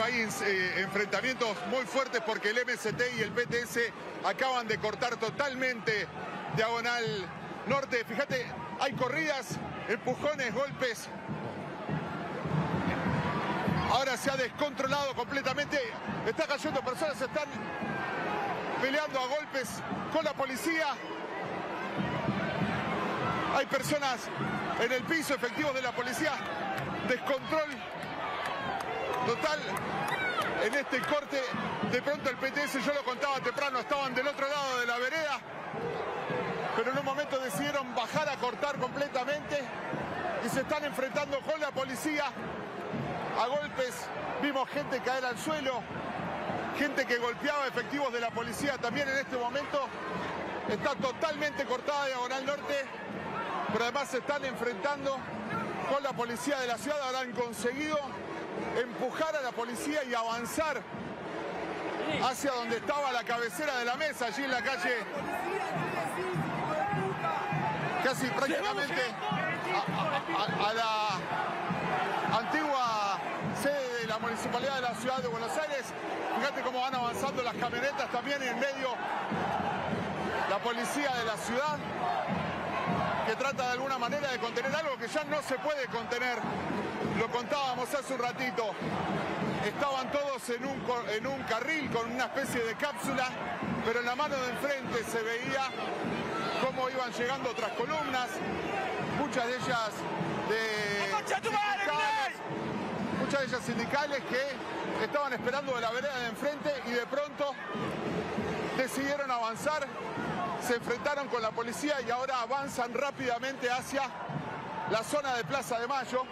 Hay eh, enfrentamientos muy fuertes porque el MST y el PTS acaban de cortar totalmente diagonal norte. Fíjate, hay corridas, empujones, golpes. Ahora se ha descontrolado completamente. Está cayendo personas, están peleando a golpes con la policía. Hay personas en el piso, efectivos de la policía. Descontrol total en este corte. De pronto el PTS, yo lo contaba temprano, estaban del otro lado de la vereda, pero en un momento decidieron bajar a cortar completamente y se están enfrentando con la policía a golpes. Vimos gente caer al suelo, gente que golpeaba efectivos de la policía también en este momento. Está totalmente cortada Diagonal Norte, pero además se están enfrentando con la policía de la ciudad. Han conseguido empujar a la policía y avanzar hacia donde estaba la cabecera de la mesa, allí en la calle, casi prácticamente a, la antigua sede de la Municipalidad de la Ciudad de Buenos Aires. Fíjate cómo van avanzando las camionetas también en medio la policía de la ciudad que trata de alguna manera de contener algo que ya no se puede contener. Lo contábamos hace un ratito, estaban todos en un, en un carril con una especie de cápsula, pero en la mano de enfrente se veía cómo iban llegando otras columnas, muchas de ellas de muchas de ellas sindicales que estaban esperando de la vereda de enfrente y de pronto decidieron avanzar, se enfrentaron con la policía y ahora avanzan rápidamente hacia la zona de Plaza de Mayo.